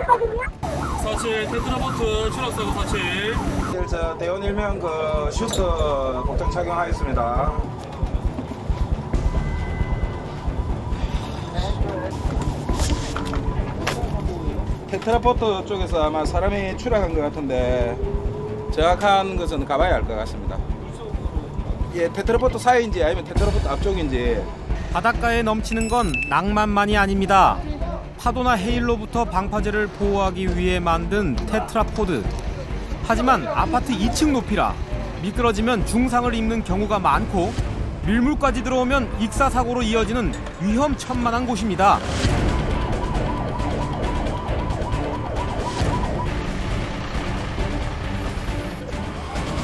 있거든요. 서치 테트라보트 추락사고 서치 저 대원 일명 그 슈트 복장 착용하겠습니다. 테트라포트 쪽에서 아마 사람이 추락한 것 같은데 정확한 것은 가봐야 알 것 같습니다. 예, 테트라포트 사이인지 아니면 테트라포트 앞쪽인지 바닷가에 넘치는 건 낭만만이 아닙니다. 파도나 해일로부터 방파제를 보호하기 위해 만든 테트라포드. 하지만 아파트 2층 높이라 미끄러지면 중상을 입는 경우가 많고 밀물까지 들어오면 익사사고로 이어지는 위험천만한 곳입니다.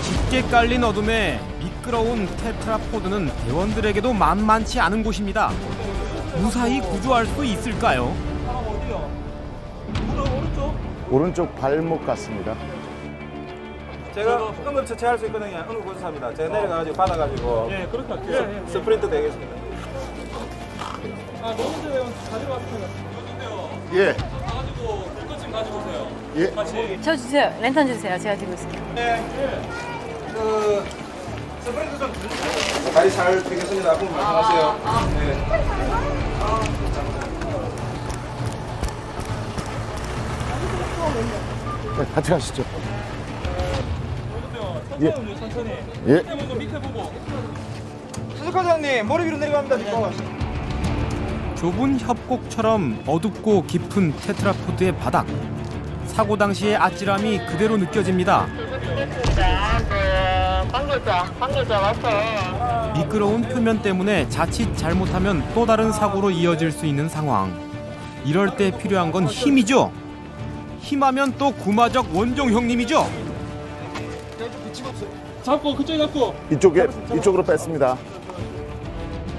짙게 깔린 어둠에 미끄러운 테트라포드는 대원들에게도 만만치 않은 곳입니다. 무사히 구조할 수 있을까요? 오른쪽 발목 같습니다. 제가 응급 처치할 수 있거든요. 응급 구조사입니다. 제가 내려가가지고 받아가지고 예 그렇게 할게요 스- 스프린트 되겠습니다. 아 너무 좋아요 가지고 왔어요 예, 가지고 불꽃좀 가지고 오세요 예. 같이 저 주세요. 랜턴 주세요. 제가 들고 있을게요. 그 좀. 다리 잘 펴겠습니다. 앞으로 말씀하세요. 네. 네, 같이 가시죠. 천천히 오세요 천천히 예. 밑에 보고 밑에 보고 수석과장님 머리 위로 내려갑니다. 지금. 좁은 협곡처럼 어둡고 깊은 테트라포드의 바닥. 사고 당시의 아찔함이 그대로 느껴집니다. 방글자, 방글자 왔어. 미끄러운 표면 때문에 자칫 잘못하면 또 다른 사고로 이어질 수 있는 상황. 이럴 때 필요한 건 힘이죠. 힘하면 또 구마적 원종 형님이죠. 잡고 그쪽에 잡고 이쪽에 이쪽으로 뺐습니다.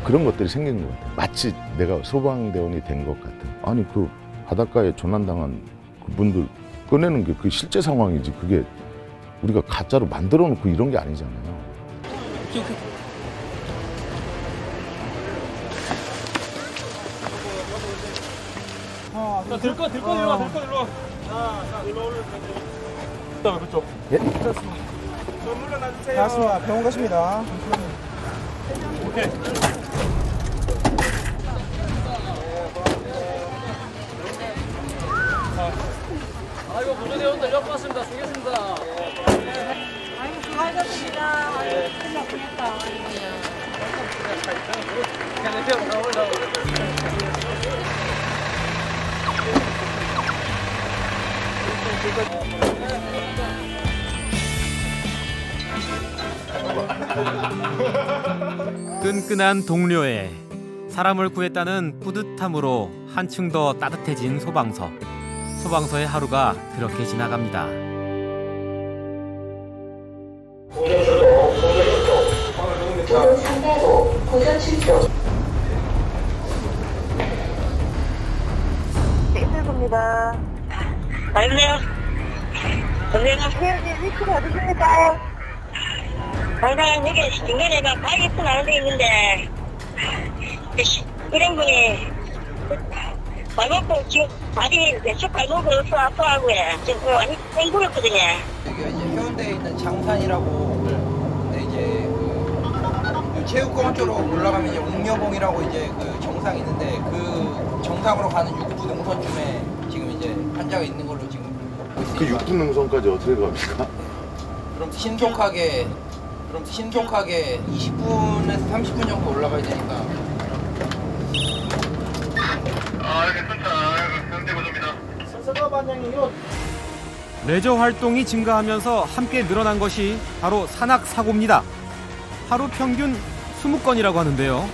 그런 것들이 생기는 것 같아요. 마치 내가 소방대원이 된 것 같은. 아니 그 바닷가에 조난당한 그분들 꺼내는 게 그 실제 상황이지. 그게 우리가 가짜로 만들어 놓고 이런 게 아니잖아요. 자 들거 들거 일로 와 들거 일로 와 자 자 일로 올려 그다음에 그쪽 나왔습니다. 병원 가십니다. 오케이 아이고 구조대원들 옆 왔습니다 수고했습니다 수고하셨습니다. 아이고, 큰일 났다. 끈끈한 동료애. 사람을 구했다는 뿌듯함으로 한층 더 따뜻해진 소방서. 소방서의 하루가 그렇게 지나갑니다. 힘들 겁니다. 여보세요? 여보세요? 회원님 위치가 어디십니까? 당장 여기 중간에가 바이크 나는 데 있는데, 이런 분이, 발목도 지금 다리 왼쪽 발목을 아파하고요. 지금 완전 땡그렸거든요. 여기가 이제 해운대에 있는 장산이라고 네, 이제 그 체육공원 쪽으로 올라가면 이제 옥녀봉이라고 이제 그 정상이 있는데 그 정상으로 가는 6부 능선쯤에 지금 이제 환자가 있는 걸로 지금 보고 그 있으니까 육군 능선까지 어떻게 갑니까? 그럼 신속하게 그럼 신속하게 20분에서 30분 정도 올라가야 되니까 레저 활동이 증가하면서 함께 늘어난 것이 바로 산악 사고입니다. 하루 평균 20건이라고 하는데요.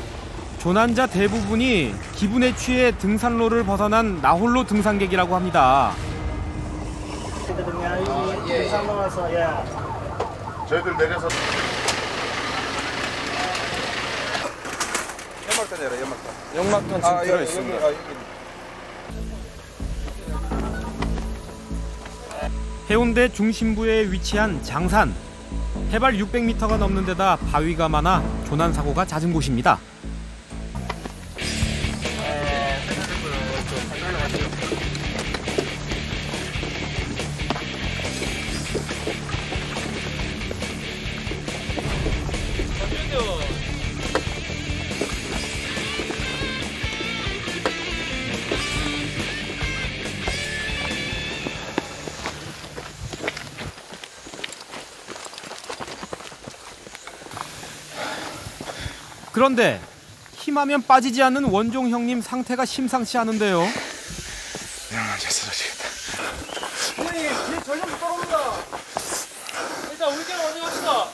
조난자 대부분이 기분에 취해 등산로를 벗어난 나홀로 등산객이라고 합니다. 아, 예, 예. 저희들 내려서 연막탄 열어 연막탄. 연막탄 지금 아, 여기, 들어 있습니다. 여기, 아, 여기. 해운대 중심부에 위치한 장산. 해발 600m가 넘는 데다 바위가 많아 조난 사고가 잦은 곳입니다. 그런데 힘하면 빠지지 않는 원종 형님 상태가 심상치 않은데요. 미안하게 쓰러지겠다. 형님 뒤에 전력 떨어온다. 일단 우리 게임 먼저 합시다.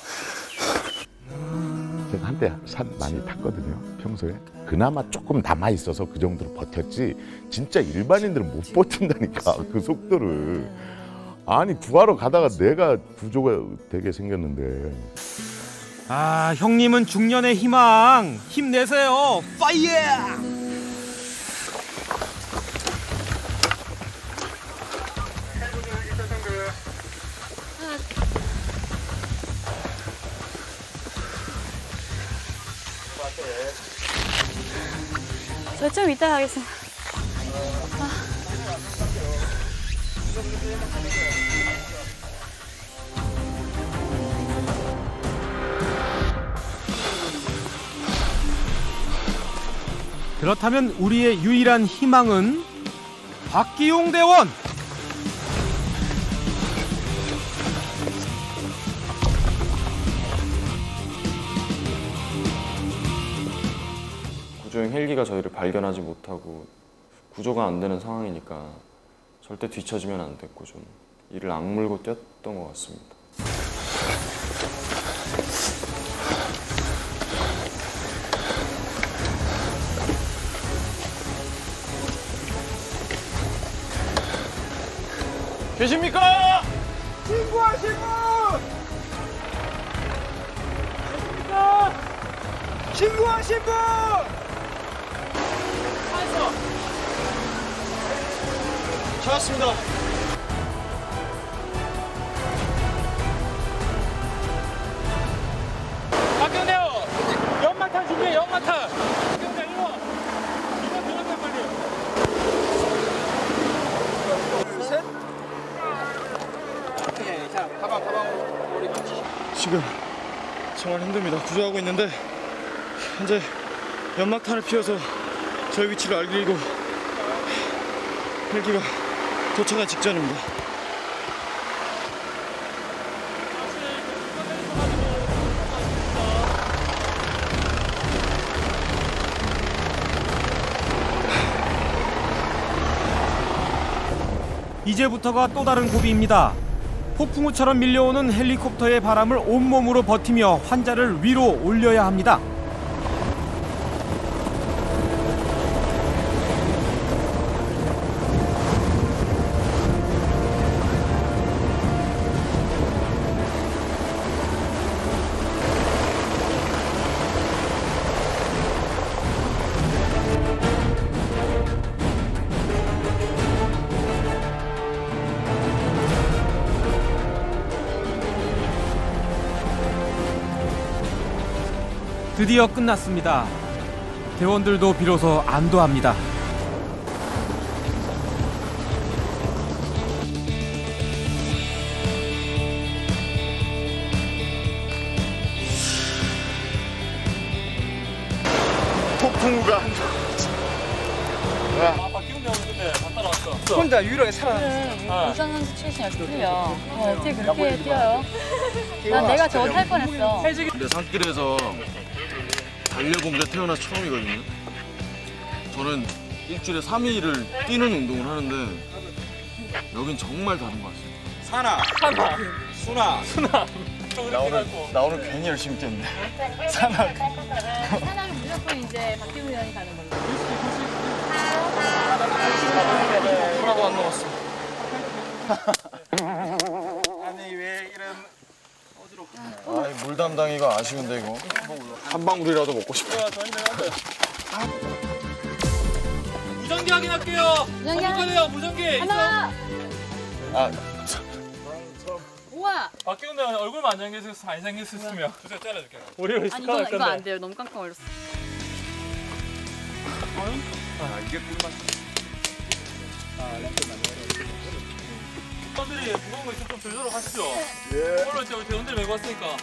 제가 한때 산 많이 탔거든요. 평소에. 그나마 조금 남아 있어서 그 정도로 버텼지. 진짜 일반인들은 못 버틴다니까 그 속도를. 아니 구하러 가다가 내가 구조가 되게 생겼는데. 아, 형님은 중년의 희망. 힘내세요. 파이어! 저 좀 이따 가겠습니다. 그렇다면 우리의 유일한 희망은 박기용 대원. 구조용 헬기가 저희를 발견하지 못하고 구조가 안 되는 상황이니까 절대 뒤처지면 안 됐고 좀 이를 악물고 뛰었던 것 같습니다. 계십니까? 신고하신 분! 계십니까? 신고하신 분! 찾았습니다. 구조하고 있는데 현재 연막탄을 피워서 저희 위치를 알리고 헬기가 도착한 직전입니다. 이제부터가 또 다른 고비입니다. 폭풍우처럼 밀려오는 헬리콥터의 바람을 온몸으로 버티며 환자를 위로 올려야 합니다. 드디어 끝났습니다. 대원들도 비로소 안도합니다. 폭풍우가 아, 나왔어. 혼자 유일하게 살아남았어. 네, 우선 선수 출신 역시 틀려. 어, 어떻게 그렇게 뛰어요? 난 내가 저거 탈 뻔했어. 근데 산길에서 달려본 게 태어나 처음이거든요. 저는 일주일에 3일을 뛰는 운동을 하는데 여긴 정말 다른 것 같아요. 사나, 하나, 수나, 수나. 나 오늘, 나 오늘 괜히 열심히 뛰었네. 하나는 무조건 이제 박기훈 의원이 가는 걸로. 뭐라고 안 먹었어. 아니 왜 이런 아, 물 담당이가 아쉬운데 이거. 한 방울이라도 먹고 싶어. 무전기 확인할게요. 무전기 무전기요, 무전기. 하나, 아, 우와. 대원 얼굴만 안 생겼으면 안 생겼으면 진짜 잘라줄게. 우리 우리 아니 이거 이거 안 돼요. 너무 깜깜 걸렸어. 아 이게 꿀맛. 사 람들이 무거운 거 있으면 좀 들도록 하시죠. 예. 오늘 제가 대원들 메고 왔으니까.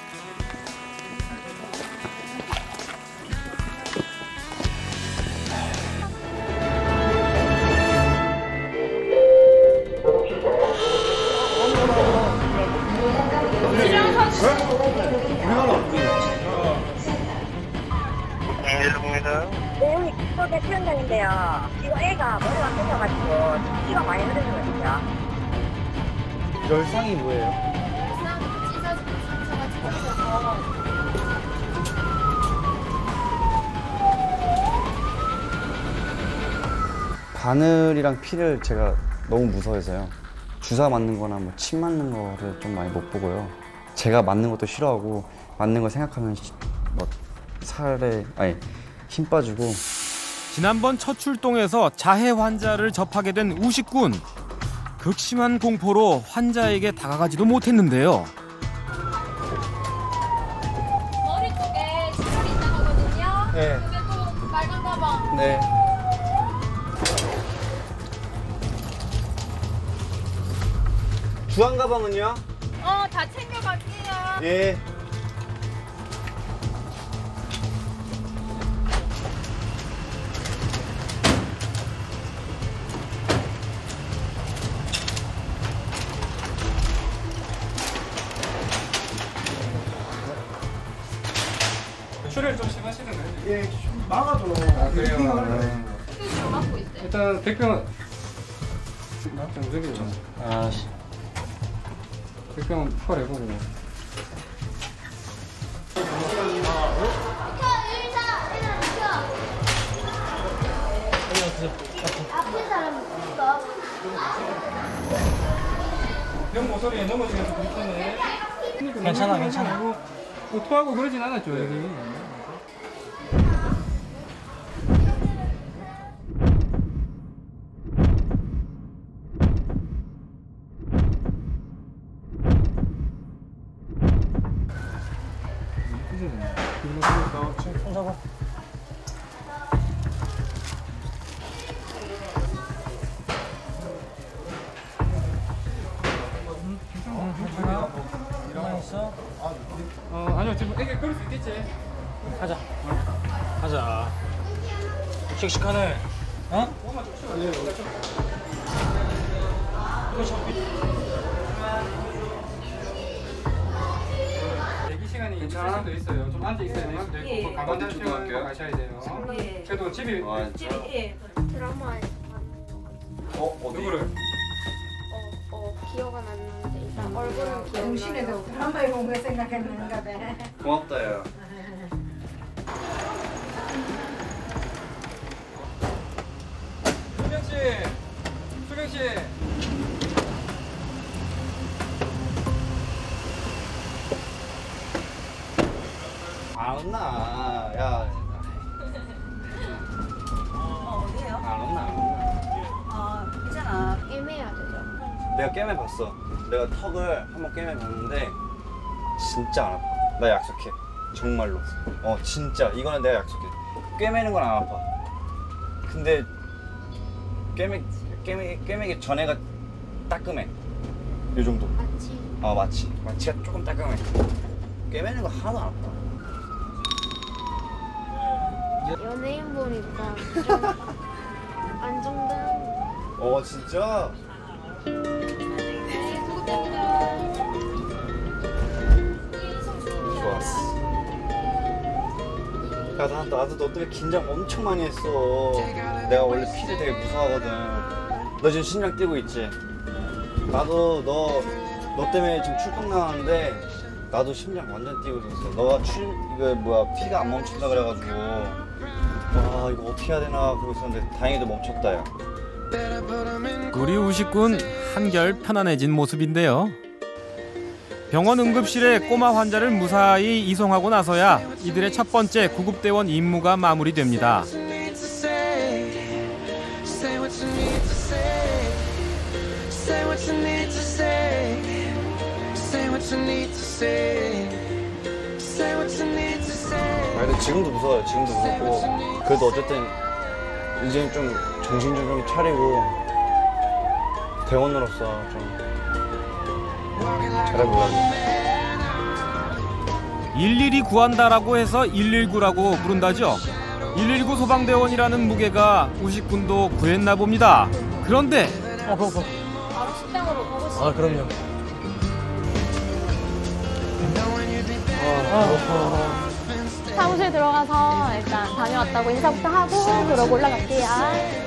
바늘이랑 피를 제가 너무 무서워해서요. 주사 맞는 거나 뭐 침 맞는 거를 좀 많이 못 보고요. 제가 맞는 것도 싫어하고 맞는 거 생각하면 시- 뭐 살에 아니 힘 빠지고 지난번 첫 출동에서 자해 환자를 접하게 된 우식 군. 극심한 공포로 환자에게 다가가지도 못했는데요. 머리 쪽에 시설이 있는 거거든요. 네. 근데 또 빨간 가방. 네. 주황 가방은요? 어, 다 챙겨갈게요. 예. 출혈 좀 심하시는 거예요? 예, 좀 막아도 아, 그래요? 휴지로 맡고 있어 요. 일단 백병은 정적이죠. 아, 씨. 백병은 털해보고. 병 모서리에 넘어지면서 불편해. 괜찮아, 괜찮아. 뭐, 뭐 토하고 그러진 않았죠 여기. 아니요 지금 애기 끌을 수 있겠지. 가자. 가자. 씩씩하네. 어? 대기 시간이 있을 수도 있어요. 좀 앉아 있어야 돼요. 네, 뭐 가방 잠시만 가셔야 돼요. 그래도 집이 드라마에 어, 어디? 누구를? 어, 어, 기억은 안 나는데 얼굴은. 정신에도 드라마에 본거 생각했는가 봐. 고맙다, 야. 수경 씨, 수경 씨. 안 혼나. 야. 어디에요? 안 혼나, 안 혼나. 어, 있잖아. 애매해야 되죠. 내가 게임해 봤어. 내가 턱을 한번 게임해 봤는데 진짜 안 아파. 나 약속해. 정말로. 어 진짜 이거는 내가 약속해. 꿰매는 건 안 아파. 근데 꿰매 꿰매 꿰매기 전에가 따끔해. 요 정도. 맞지? 어 마치 마치가 조금 따끔해. 꿰매는 거 하나도 안 아파. 연예인 보니까 좀 안정된. 어 진짜. 좋았어. 야, 나, 나도 너 때문에 긴장 엄청 많이 했어. 내가 원래 피를 되게 무서워하거든. 너 지금 심장 뛰고 있지? 나도 너, 너 때문에 지금 출동 나왔는데, 나도 심장 완전 뛰고 있었어. 너가 출, 이거 뭐야, 피가 안 멈춘다 그래가지고, 와, 이거 어떻게 해야 되나, 그러고 있었는데, 다행히도 멈췄다, 야. 우리 우식군 한결 편안해진 모습인데요. 병원 응급실에 꼬마 환자를 무사히 이송하고 나서야 이들의 첫 번째 구급대원 임무가 마무리됩니다. 아, 근데 지금도 무서워요. 지금도 무섭고. 그래도 어쨌든, 이제는 좀 정신 좀, 좀 차리고, 대원으로서 좀 잘해보려고. 112 구한다라고 해서 119라고 부른다죠. 119 소방대원이라는 무게가 우식군도 구했나 봅니다. 그런데 바로 식당으로 가고 싶어. 아, 그럼요. 사무실 들어가서 일단 다녀왔다고 인사부터 하고 그러고 올라갈게요.